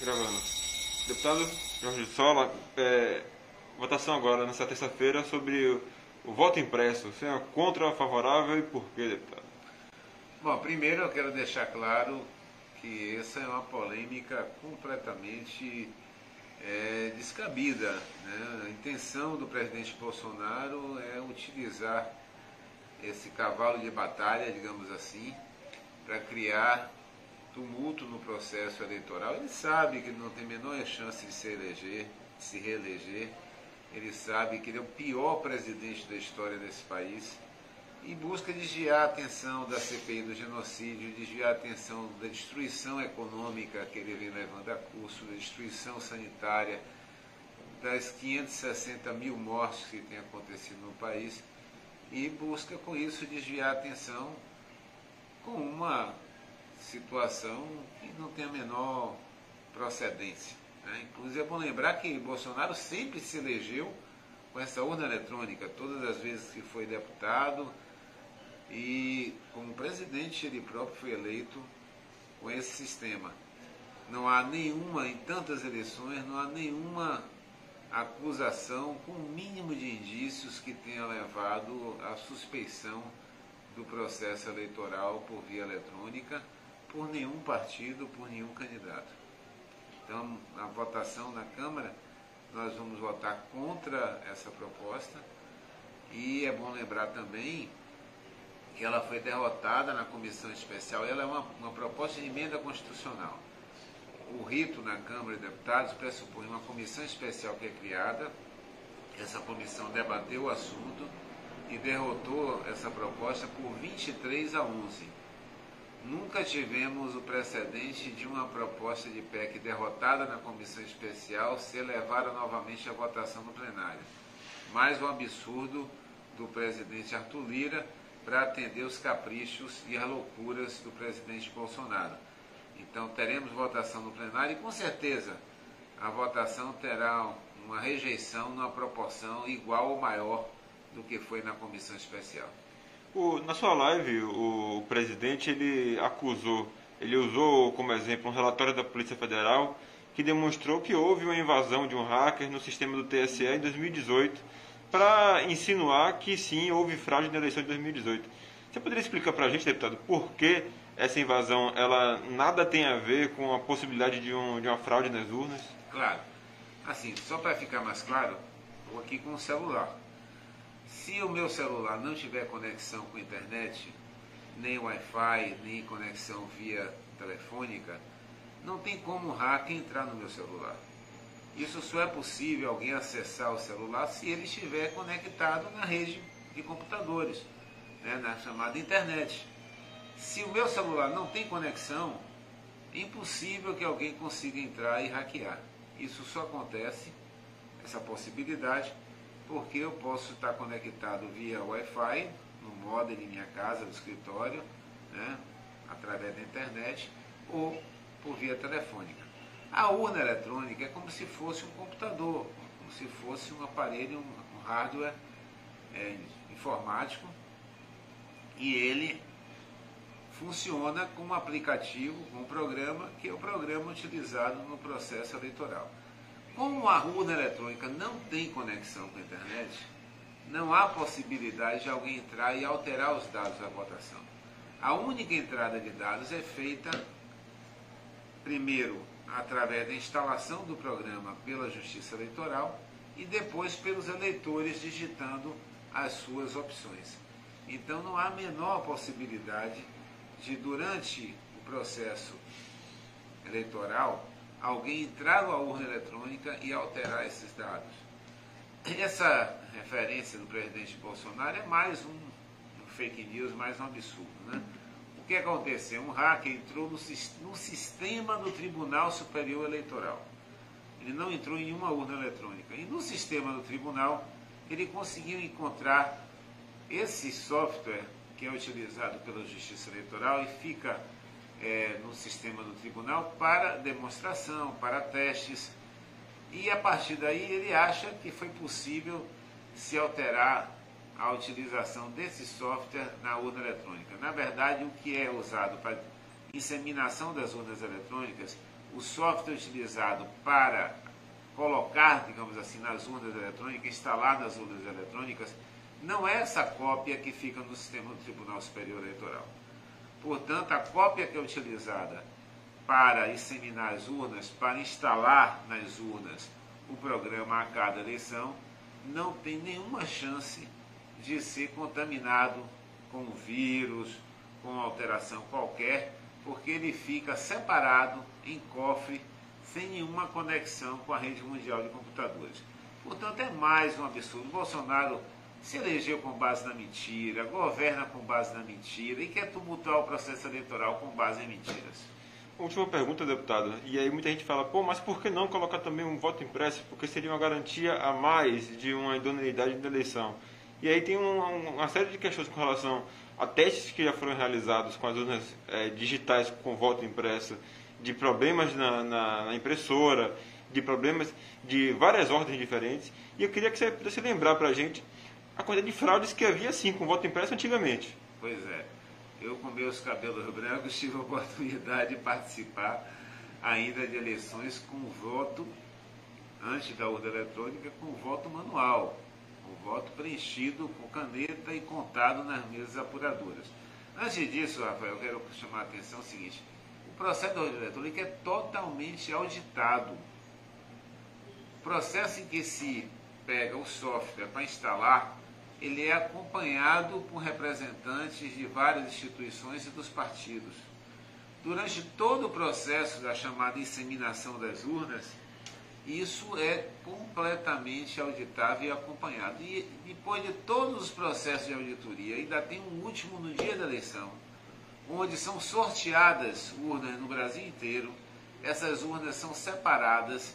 Gravando. Deputado Jorge Sola, é, votação agora, nessa terça-feira, sobre o, o, voto impresso. Você é contra favorável e por quê, deputado? Bom, primeiro eu quero deixar claro que essa é uma polêmica completamente é, descabida. Né? A intenção do presidente Bolsonaro é utilizar esse cavalo de batalha, digamos assim, para criar tumulto no processo eleitoral. Ele sabe que não tem a menor chance de se eleger, de se reeleger. Ele sabe que ele é o pior presidente da história desse país e busca desviar a atenção da CPI do genocídio, desviar a atenção da destruição econômica que ele vem levando a curso, da destruição sanitária, das 560 mil mortes que tem acontecido no país e busca com isso desviar a atenção com uma situação que não tem a menor procedência. Né? Inclusive é bom lembrar que Bolsonaro sempre se elegeu com essa urna eletrônica, todas as vezes que foi deputado e como presidente ele próprio foi eleito com esse sistema. Não há nenhuma, em tantas eleições, não há nenhuma acusação com o mínimo de indícios que tenha levado à suspeição do processo eleitoral por via eletrônica por nenhum partido, por nenhum candidato. Então, a votação na Câmara, nós vamos votar contra essa proposta e é bom lembrar também que ela foi derrotada na comissão especial. Ela é uma, uma proposta de emenda constitucional. O rito na Câmara de Deputados pressupõe uma comissão especial que é criada. Essa comissão debateu o assunto e derrotou essa proposta por 23 a 11 Nunca tivemos o precedente de uma proposta de PEC derrotada na comissão especial ser levada novamente à votação no plenário. Mais um absurdo do presidente Arthur Lira para atender os caprichos e as loucuras do presidente Bolsonaro. Então teremos votação no plenário e com certeza a votação terá uma rejeição numa proporção igual ou maior do que foi na comissão especial. O, na sua live, o, presidente ele acusou, ele usou como exemplo um relatório da Polícia Federal que demonstrou que houve uma invasão de um hacker no sistema do TSE em 2018 para insinuar que sim, houve fraude na eleição de 2018. Você poderia explicar para a gente, deputado, por que essa invasão ela nada tem a ver com a possibilidade de, um, de uma fraude nas urnas? Claro. Assim, só para ficar mais claro, estou aqui com o celular. Se o meu celular não tiver conexão com internet, nem Wi-Fi, nem conexão via telefônica, não tem como um hacker entrar no meu celular. Isso só é possível alguém acessar o celular se ele estiver conectado na rede de computadores, né, na chamada internet. Se o meu celular não tem conexão, é impossível que alguém consiga entrar e hackear. Isso só acontece, essa possibilidade, porque eu posso estar conectado via Wi-Fi, no modem em minha casa, no escritório, né, através da internet, ou por via telefônica. A urna eletrônica é como se fosse um computador, como se fosse um aparelho, um, um hardware é, informático, e ele funciona com um aplicativo, com um programa, que é o programa utilizado no processo eleitoral. Como a urna eletrônica não tem conexão com a internet, não há possibilidade de alguém entrar e alterar os dados da votação. A única entrada de dados é feita, primeiro, através da instalação do programa pela Justiça Eleitoral e depois pelos eleitores digitando as suas opções. Então não há a menor possibilidade de, durante o processo eleitoral, alguém entrar na urna eletrônica e alterar esses dados. Essa referência do presidente Bolsonaro é mais um, um fake news, mais um absurdo. Né? O que aconteceu? Um hacker entrou no, no sistema do Tribunal Superior Eleitoral. Ele não entrou em uma urna eletrônica. E no sistema do tribunal, ele conseguiu encontrar esse software que é utilizado pela Justiça Eleitoral e fica é, no sistema do tribunal para demonstração, para testes. E a partir daí ele acha que foi possível se alterar a utilização desse software na urna eletrônica. Na verdade, o que é usado para inseminação das urnas eletrônicas o software utilizado para colocar, digamos assim, nas urnas eletrônicas, instalar nas urnas eletrônicas, não é essa cópia que fica no sistema do Tribunal Superior Eleitoral. Portanto, a cópia que é utilizada para inseminar as urnas, para instalar nas urnas o programa a cada eleição, não tem nenhuma chance de ser contaminado com vírus, com alteração qualquer, porque ele fica separado em cofre, sem nenhuma conexão com a rede mundial de computadores. Portanto, é mais um absurdo. Bolsonaro se elegeu com base na mentira, governa com base na mentira e quer tumultuar o processo eleitoral com base em mentiras. Última pergunta, deputado. E aí muita gente fala, pô, mas por que não colocar também um voto impresso? Porque seria uma garantia a mais de uma idoneidade da eleição. E aí tem um, uma série de questões com relação a testes que já foram realizados com as urnas é, digitais com voto impresso, de problemas na, na, na, impressora, de problemas de várias ordens diferentes. E eu queria que você pudesse lembrar para a gente a quantidade de fraudes que havia sim com voto impresso antigamente. Pois é. Eu, com meus cabelos brancos, tive a oportunidade de participar ainda de eleições com voto, antes da urna eletrônica, com voto manual, com voto preenchido com caneta e contado nas mesas apuradoras. Antes disso, Rafael, eu quero chamar a atenção o seguinte: o processo da eletrônica é totalmente auditado. O processo em que se pega o software para instalar ele é acompanhado por representantes de várias instituições e dos partidos. Durante todo o processo da chamada inseminação das urnas, isso é completamente auditável e acompanhado. E depois de todos os processos de auditoria, ainda tem um último no dia da eleição, onde são sorteadas urnas no Brasil inteiro, essas urnas são separadas,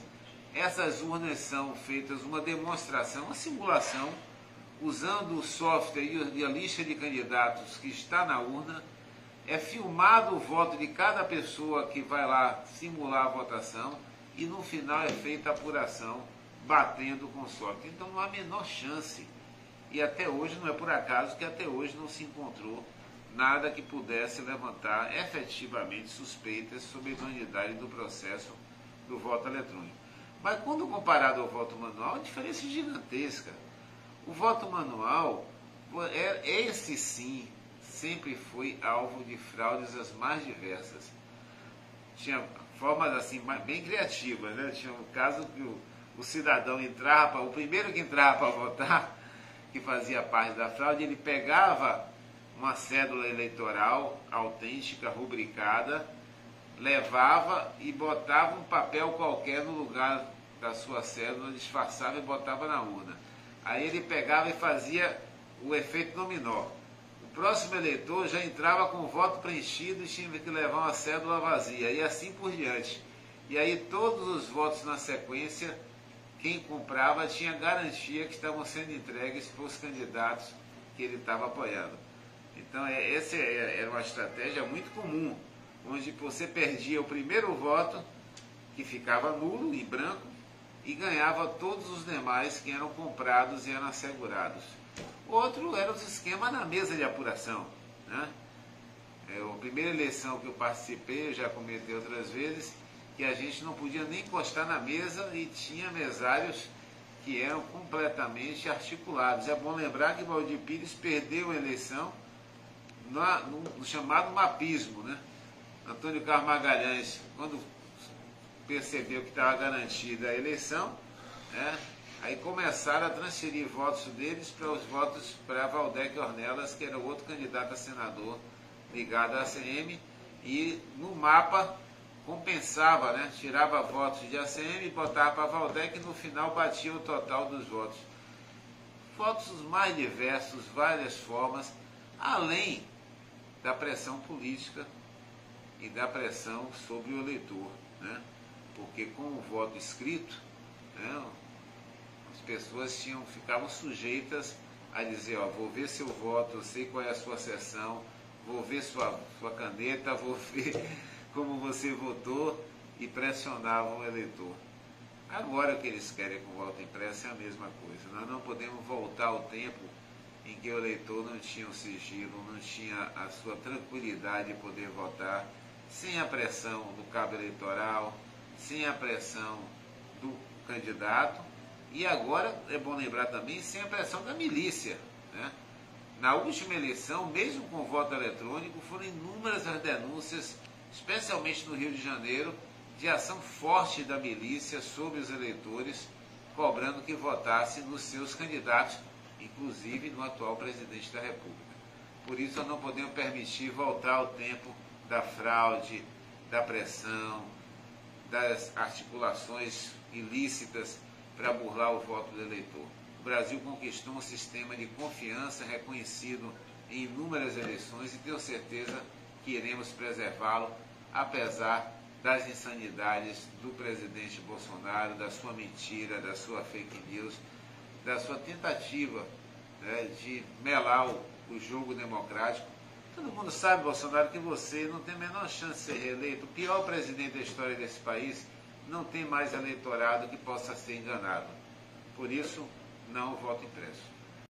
essas urnas são feitas uma demonstração, uma simulação usando o software e a lista de candidatos que está na urna, é filmado o voto de cada pessoa que vai lá simular a votação e no final é feita a apuração batendo com sorte. Então não há menor chance. E até hoje, não é por acaso que até hoje não se encontrou nada que pudesse levantar efetivamente suspeitas sobre a idoneidade do processo do voto eletrônico. Mas quando comparado ao voto manual, a diferença é gigantesca. O voto manual, é, esse sim, sempre foi alvo de fraudes as mais diversas. Tinha formas assim bem criativas, né? Tinha um caso que o, o cidadão entrava, o primeiro que entrava para votar, que fazia parte da fraude, ele pegava uma cédula eleitoral autêntica, rubricada, levava e botava um papel qualquer no lugar da sua cédula, disfarçava e botava na urna. Aí ele pegava e fazia o efeito dominó. O próximo eleitor já entrava com o voto preenchido e tinha que levar uma cédula vazia, e assim por diante. E aí todos os votos na sequência, quem comprava tinha garantia que estavam sendo entregues para os candidatos que ele estava apoiando. Então é, essa é, era uma estratégia muito comum, onde você perdia o primeiro voto, que ficava nulo, em branco, e ganhava todos os demais que eram comprados e eram assegurados. Outro era os esquemas na mesa de apuração. Né? É, a primeira eleição que eu participei, eu já comentei outras vezes, que a gente não podia nem encostar na mesa e tinha mesários que eram completamente articulados. É bom lembrar que Valdir Pires perdeu a eleição no, no, no chamado mapismo. Né? Antônio Carlos Magalhães, quando percebeu que estava garantida a eleição, né? aí começaram a transferir votos deles para os votos para Valdec Ornelas, que era outro candidato a senador ligado à ACM, e no mapa compensava, né? tirava votos de ACM, botava para Valdec e no final batia o total dos votos. Votos mais diversos, várias formas, além da pressão política e da pressão sobre o eleitor. Né? Porque com o voto escrito, né, as pessoas tinham, ficavam sujeitas a dizer, ó, vou ver seu voto, sei qual é a sua sessão, vou ver sua, sua caneta, vou ver como você votou e pressionavam o eleitor. Agora o que eles querem com o voto impresso é a mesma coisa. Nós não podemos voltar ao tempo em que o eleitor não tinha o sigilo, não tinha a sua tranquilidade de poder votar sem a pressão do cabo eleitoral, sem a pressão do candidato e agora é bom lembrar também sem a pressão da milícia. Né? Na última eleição, mesmo com voto eletrônico, foram inúmeras as denúncias, especialmente no Rio de Janeiro, de ação forte da milícia sobre os eleitores, cobrando que votassem nos seus candidatos, inclusive no atual presidente da República. Por isso, não podemos permitir voltar ao tempo da fraude, da pressão, das articulações ilícitas para burlar o voto do eleitor. O Brasil conquistou um sistema de confiança reconhecido em inúmeras eleições e tenho certeza que iremos preservá-lo, apesar das insanidades do presidente Bolsonaro, da sua mentira, da sua fake news, da sua tentativa né, de melar o, o jogo democrático. Todo mundo sabe, Bolsonaro, que você não tem a menor chance de ser reeleito. O pior presidente da história desse país não tem mais eleitorado que possa ser enganado. Por isso, não voto impresso.